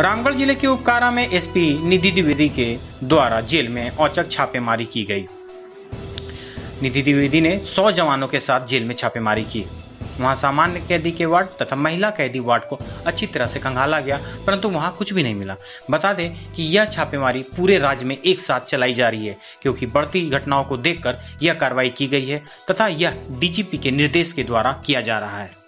रामगढ़ ज़िले के उपकारा में एसपी निधि द्विवेदी के द्वारा जेल में औचक छापेमारी की गई। निधि द्विवेदी ने 100 जवानों के साथ जेल में छापेमारी की। वहाँ सामान्य कैदी के वार्ड तथा महिला कैदी वार्ड को अच्छी तरह से खंगाला गया, परंतु वहाँ कुछ भी नहीं मिला। बता दें कि यह छापेमारी पूरे राज्य में एक साथ चलाई जा रही है, क्योंकि बढ़ती घटनाओं को देखकर यह कार्रवाई की गई है तथा यह डीजीपी के निर्देश के द्वारा किया जा रहा है।